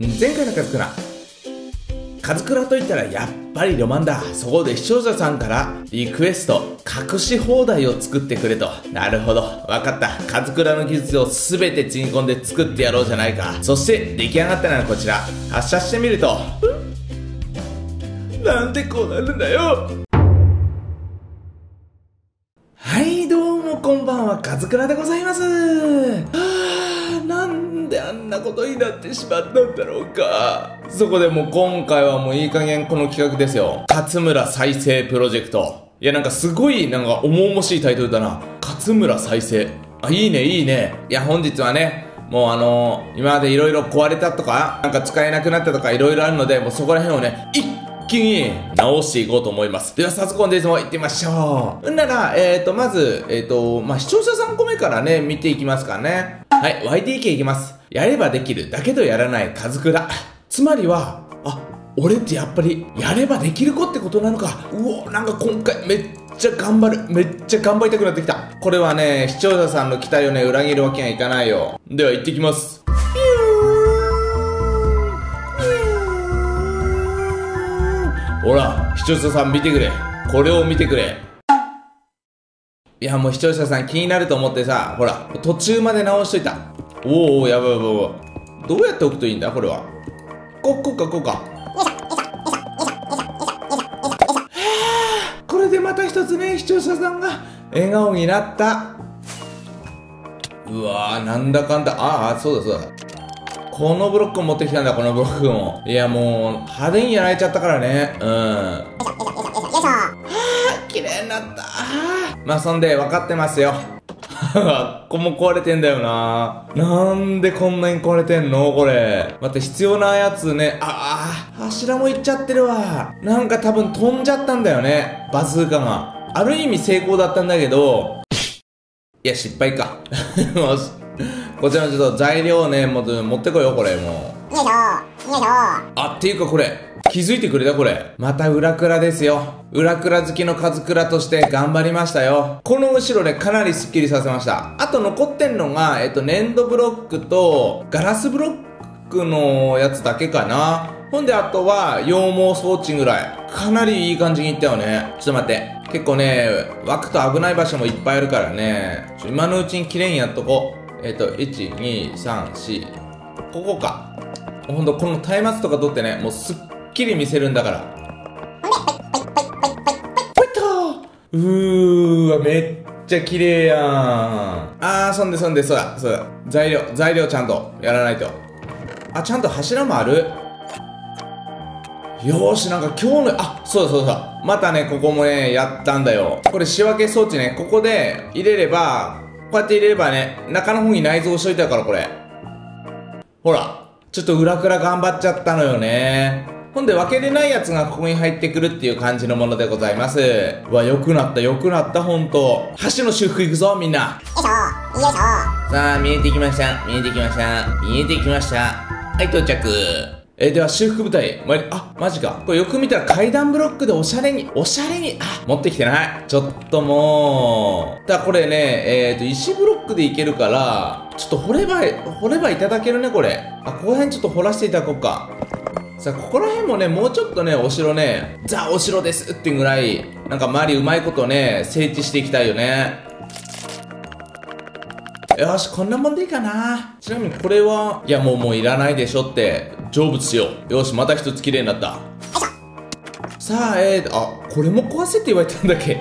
前回のカズクラ。カズクラといったらやっぱりロマンだ。そこで視聴者さんからリクエスト隠し放題を作ってくれと。なるほど。わかった。カズクラの技術を全てつぎ込んで作ってやろうじゃないか。そして出来上がったのはこちら。発射してみると。なんでこうなるんだよ。はいどうもこんばんは。カズクラでございます。あなことになってしまったんだろうかそこでもう今回はもういい加減この企画ですよ勝村再生プロジェクトいやなんかすごいなんか重々しいタイトルだな勝村再生あいいねいいねいや本日はねもうあのー、今までいろいろ壊れたとかなんか使えなくなったとかいろいろあるのでもうそこら辺をね一気に直していこうと思います。では早速本日も行ってみましょう。んなら、えっ、ー、と、まず、えっ、ー、と、まあ、視聴者3個目からね、見ていきますかね。はい、YTK いきます。やればできる、だけどやらない、カズクラ。つまりは、あ、俺ってやっぱり、やればできる子ってことなのか。うお、なんか今回めっちゃ頑張る。めっちゃ頑張りたくなってきた。これはね、視聴者さんの期待をね、裏切るわけにはいかないよ。では行ってきます。ほら、視聴者さん見てくれ。これを見てくれ。いや、もう視聴者さん気になると思ってさ、ほら、途中まで直しといた。おお、やばいやばいやばい。どうやって置くといいんだこれは？こ、こうか、こうか。これでまた一つね、視聴者さんが笑顔になった。うわー、なんだかんだ。ああ、そうだそうだ。このブロック持ってきたんだ、このブロックも。いや、もう、派手にやられちゃったからね。うん。はぁ、綺麗になった。まあ、そんで、分かってますよ。ここも壊れてんだよななんでこんなに壊れてんの？これ。待って、必要なやつね。ああ、柱もいっちゃってるわ。なんか多分飛んじゃったんだよね。バズーカが。ある意味成功だったんだけど、いや、失敗か。こちらのちょっと材料ね、も持ってこいよ、これ、もう。よいしょよいしょあ、っていうかこれ、気づいてくれたこれ。また裏倉ですよ。裏倉好きの数倉として頑張りましたよ。この後ろね、かなりスッキリさせました。あと残ってんのが、えっと、粘土ブロックと、ガラスブロックのやつだけかな。ほんで、あとは、羊毛装置ぐらい。かなりいい感じにいったよね。ちょっと待って。結構ね、枠と危ない場所もいっぱいあるからね。今のうちに綺麗にやっとこう。えっ、ー、と、1、2、3、4、ここか。ほんと、この松明とか取ってね、もうすっきり見せるんだから。ポイッとうーわ、めっちゃ綺麗やん。あー、そんでそんで、そうだ、そうだ。材料、材料ちゃんとやらないと。あ、ちゃんと柱もある？よーし、なんか今日の、あ、そうだそうだ。またね、ここもね、やったんだよ。これ仕分け装置ね、ここで入れれば、こうやって入れればね、中の方に内蔵しといたから、これ。ほら。ちょっと裏から頑張っちゃったのよね。ほんで分けれないやつがここに入ってくるっていう感じのものでございます。うわ、良くなった、良くなった、ほんと。箸の修復いくぞ、みんな。よいしょ、よいしょ。さあ、見えてきました。見えてきました。見えてきました。はい、到着。えー、では修復部隊、まあ、マジか。これよく見たら階段ブロックでおしゃれに、おしゃれに、あ、持ってきてない。ちょっともう。だこれね、えっ、ー、と、石ブロックでいけるから、ちょっと掘れば、掘ればいただけるね、これ。あ、ここら辺ちょっと掘らせていただこうか。さあ、ここら辺もね、もうちょっとね、お城ね、ザ・お城ですっていうぐらい、なんか周りうまいことね、整地していきたいよね。よし、こんなもんでいいかな。ちなみにこれは、いやもうもういらないでしょって、成仏しよう。よし、また一つ綺麗になった。さあ、えー、あ、これも壊せって言われたんだっけ？い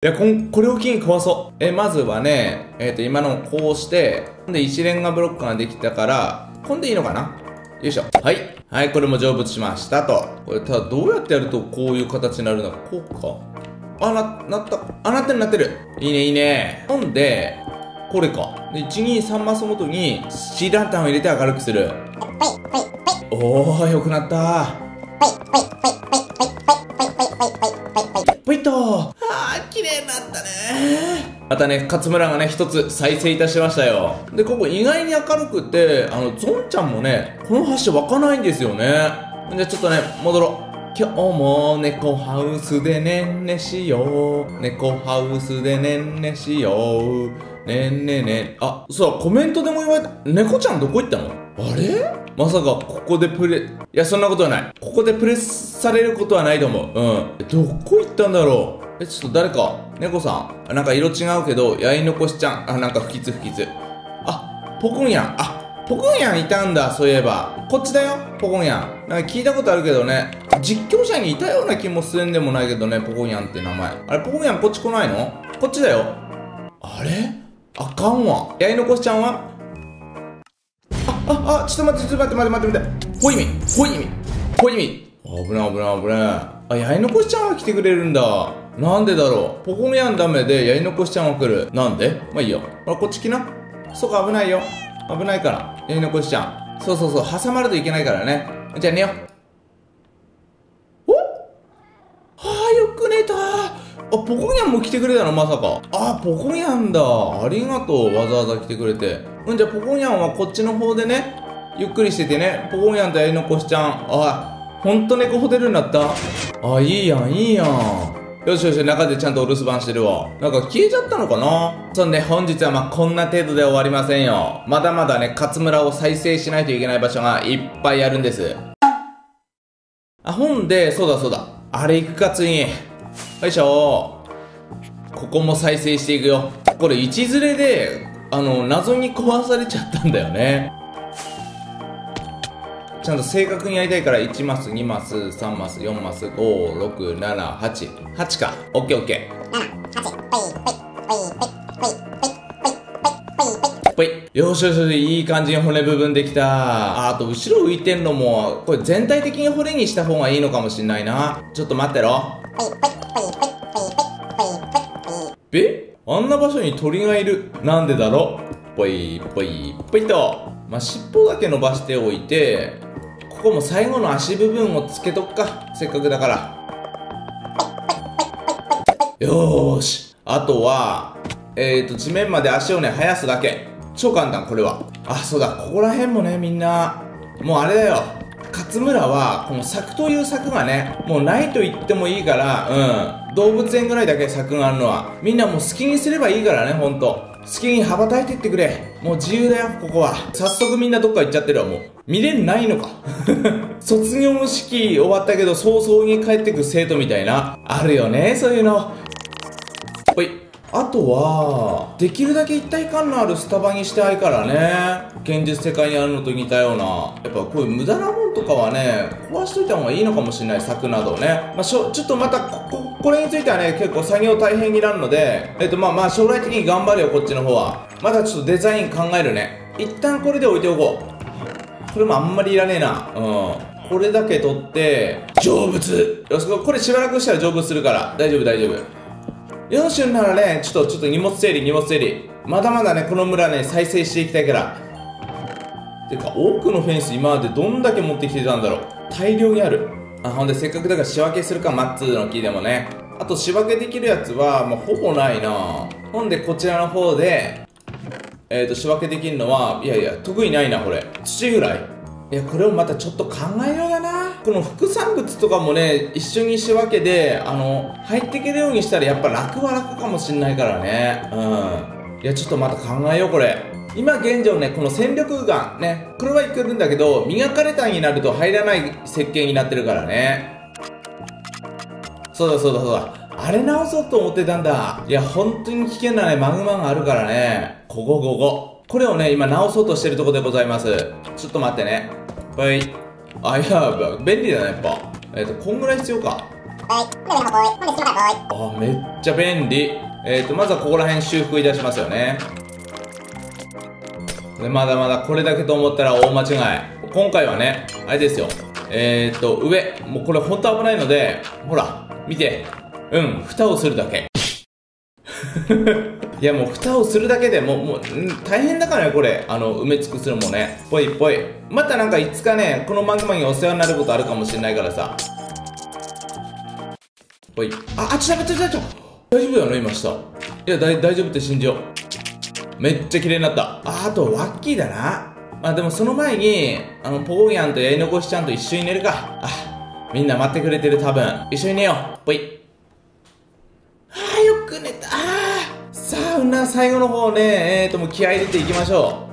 や、こん、これを機に壊そう。え、まずはね、えっ、ー、と、今のこうして、で、一連がブロックができたから、こんでいいのかな？よいしょ。はい。はい、これも成仏しましたと。これ、ただどうやってやるとこういう形になるのか。こうか。あ、な、なった。あ、なってるなってる。いいね、いいね。ほんで、これか。で、1、2、3マスごとに、シーランタンを入れて明るくする。おー、よくなった。ポイッとあー、綺麗になったねまたね、勝村がね、一つ再生いたしましたよ。で、ここ意外に明るくて、あの、ゾンちゃんもね、この橋湧かないんですよね。じゃあちょっとね、戻ろう。今日も猫ハウスでねんねしよう。猫ハウスでねんねしよう。ねんねねあ、そう、コメントでも言われた。猫ちゃんどこ行ったの？あれ？まさかここでプレいやそんなことはない。ここでプレスされることはないと思う。うん。どこ行ったんだろう？えちょっと誰か猫さん。なんか色違うけどやり残しちゃん。あなんか不吉不吉。あポコンヤン。あポコンヤンいたんだそういえば。こっちだよポコンヤン。なんか聞いたことあるけどね。実況者にいたような気もするんでもないけどねポコンヤンって名前。あれポコンヤンこっち来ないの？こっちだよ。あれ？あかんわやり残しちゃんは？あ、ああ、ちょっと待って、ちょっと待って、待って、待って、待って。ほいみ、ほいみ、ほいみ。危ない、危ない、危ない。あ、やり残しちゃんが来てくれるんだ。なんでだろう。ポコミヤンダメでやり残しちゃんが来る。なんで？まあいいよ。ほら、こっち来な。そこ危ないよ。危ないから。やり残しちゃん。そうそうそう、挟まるといけないからね。じゃあ寝よう。おはあ、よく寝たあ、ポコミヤンも来てくれたの？まさか。あ、ポコミヤンだ。ありがとう。わざわざ来てくれて。うんじゃあポコニャンはこっちの方でねゆっくりしててねポコニャンとやり残しちゃんあほんと猫ホテルになったあいいやんいいやんよしよし、中でちゃんとお留守番してるわ。なんか消えちゃったのかな？そんで本日はまこんな程度で終わりませんよ。まだまだね、勝村を再生しないといけない場所がいっぱいあるんです。あ、ほんで、そうだそうだ。あれ行くかついに。よいしょ。ここも再生していくよ。これ位置ずれであの謎に壊されちゃったんだよね。ちゃんと正確にやりたいから1マス2マス3マス4マス5678 8か。OKOK ぽいよしよしよしいい感じに骨部分できた。あと後ろ浮いてんのもこれ全体的に骨にした方がいいのかもしんないな。ちょっと待ってろ。えあんな場所に鳥がいるなんでだろうぽいぽいぽいとまあ、尻尾だけ伸ばしておいてここも最後の足部分をつけとくかせっかくだからよーしあとはえっ、ー、と地面まで足をね生やすだけ超簡単これは。あそうだここら辺もねみんなもうあれだよ。勝村はこの柵という柵がねもうないと言ってもいいからうん。動物園ぐらいだけ柵があるのは。みんなもう好きにすればいいからねほんと。好きに羽ばたいてってくれ。もう自由だよここは。早速みんなどっか行っちゃってるわもう。見れないのか。卒業式終わったけど早々に帰ってく生徒みたいな。あるよねそういうの。ほい。あとはできるだけ一体感のあるスタバにしたいからね。現実世界にあるのと似たような。やっぱこういう無駄なもんとかはね壊しといた方がいいのかもしれない柵などね、まあ、しょちょっとまたここれについてはね結構作業大変になるのでえっとまあまあ将来的に頑張るよこっちの方は。まだちょっとデザイン考えるね。一旦これで置いておこう。これもあんまりいらねえな。うん。これだけ取って成仏。よしこれしばらくしたら成仏するから。大丈夫大丈夫。4春ならねちょっとちょっと荷物整理荷物整理。まだまだねこの村ね再生していきたいから。てか多くのフェンス今までどんだけ持ってきてたんだろう。大量にある。あほんでせっかくだから仕分けするかマッツーの木でもね。あと仕分けできるやつは、まあ、ほぼないな。ほんでこちらの方でえっ、ー、と仕分けできるのはいやいや得意ないなこれ。土ぐらい。いやこれをまたちょっと考えようこの副産物とかもね一緒に仕分けであの入っていけるようにしたらやっぱ楽は楽かもしんないからね。うん。いやちょっとまた考えようこれ。今現状ねこの戦力眼ねこれはいけるんだけど磨かれたになると入らない設計になってるからね。そうだそうだそうだ。あれ直そうと思ってたんだ。いや本当に危険なねマグマがあるからね。ここここ。これをね今直そうとしてるとこでございます。ちょっと待ってね。はい。あ、いや、便利だね、やっぱ。えっ、ー、と、こんぐらい必要か。はい。あ、めっちゃ便利。えっ、ー、と、まずはここら辺修復いたしますよね。で、まだまだこれだけと思ったら大間違い。今回はね、あれですよ。えっ、ー、と、上。もうこれほんと危ないので、ほら、見て。うん、蓋をするだけ。いやもう蓋をするだけでもうもう大変だからねこれ。あの埋め尽くすのもね。ぽいぽい。またなんかいつかねこのマグマにお世話になることあるかもしれないからさ。ぽい。ああちょっと待ってちょっと大丈夫よね今下。いや大大丈夫って信じよう。めっちゃ綺麗になった。ああとワッキーだな。まあでもその前にあのポーギャンとやり残しちゃんと一緒に寝るか。あみんな待ってくれてる多分。一緒に寝よう。ぽい。うな最後の方ね、えーと、もう気合入れていきましょ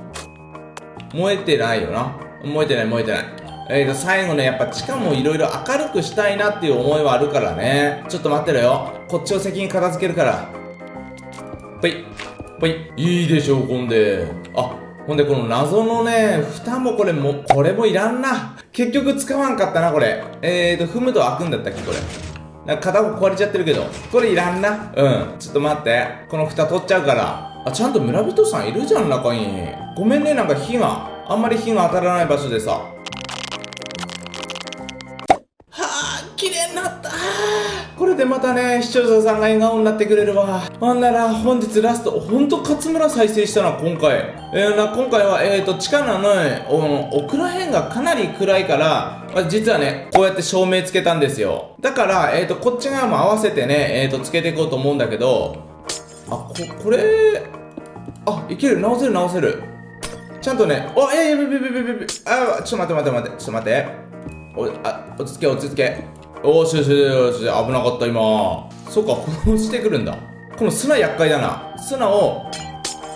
う。燃えてないよな。燃えてない燃えてない。えーと最後ねやっぱ地下もいろいろ明るくしたいなっていう思いはあるからね。ちょっと待ってろよ。こっちを先に片付けるから。ぽいぽいいいでしょうほんで。あほんでこの謎のね蓋もこれもこれもいらんな。結局使わんかったなこれ。えーと踏むと開くんだったっけこれ。なんか片方壊れちゃってるけど。これいらんな。うん。ちょっと待って。この蓋取っちゃうから。あちゃんと村人さんいるじゃん中に。ごめんねなんか火が。あんまり火が当たらない場所でさ。はあ綺麗になったこれでまたね視聴者さんが笑顔になってくれるわ。ほんなら本日ラストほんと勝村再生したな今回。えー、な今回はえーと地下のねお奥ら辺がかなり暗いからまあ実はねこうやって照明つけたんですよ。だからえーとこっち側も合わせてねえーとつけていこうと思うんだけどあここれあいける。直せる直せる。ちゃんとねおいやいやべべべべべべ。あちょっと待って待って待ってちょっと待って。おあ落ち着け落ち着け。おーしよしよしよし危なかった今。そうかこうしてくるんだ。この砂厄介だな。砂を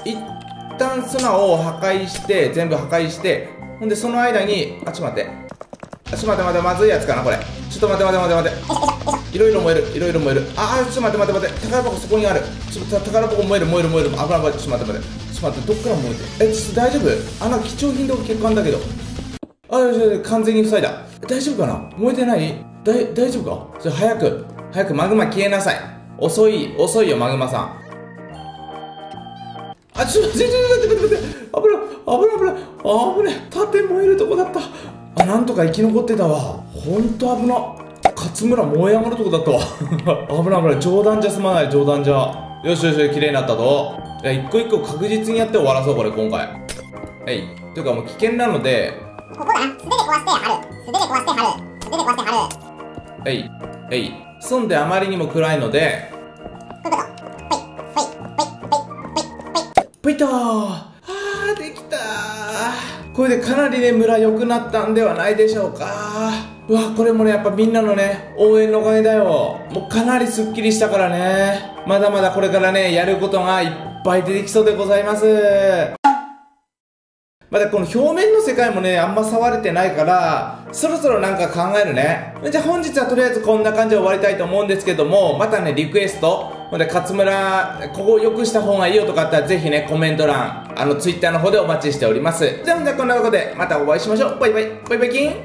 一旦砂を破壊して全部破壊してほんでその間にあちょっと待って。あちょっと待って待ってまずいやつかなこれ。ちょっと待って待って待って待って。いろいろ燃えるいろいろ燃える。ああちょっと待って待って待って。宝箱そこにある。ちょっと宝箱燃える燃える燃える。危ない危ないちょっと待って待って。ちょっと待ってどっから燃えてえちょっと大丈夫？あの貴重品とか結構あんだけど。あよしよし完全に塞いだ。大丈夫かな？燃えてない？だい大丈夫か？じゃ早く早くマグマ消えなさい。遅い遅いよマグマさん。あちょっと待ってちょっと待って待って。危ない危ない危ない。危ない。盾燃えるとこだった。あなんとか生き残ってたわ。ほんと危な勝村燃え上がるとこだったわ。危ない危ない。冗談じゃ済まない冗談じゃ。よしよしよし綺麗になったぞ。いや一個一個確実にやって終わらそうこれ今回。はい。というかもう危険なので。ここだ。素手で壊して貼る。素手で壊して貼る。素手で壊して貼る。えい。えい。そんであまりにも暗いので。こうい。と。ほい、ほい、ほい、ほい、ほい、ほい。ぷい。とーあーできたーこれでかなりね村良くなったんではない。でしょうかうわこれもねやっぱみんなのね応援のおかげだよもうかなりすっきりしたからねまだまだこれからねやることがい。っぱい。出てきそうでござい。ますまだこの表面の世界もねあんま触れてないからそろそろなんか考えるね。じゃあ本日はとりあえずこんな感じで終わりたいと思うんですけどもまたねリクエストほんで勝村ここ良くした方がいいよとかあったらぜひねコメント欄あのツイッターの方でお待ちしております。じゃあじゃあこんなことでまたお会いしましょう。バイバイ。バイバイキン。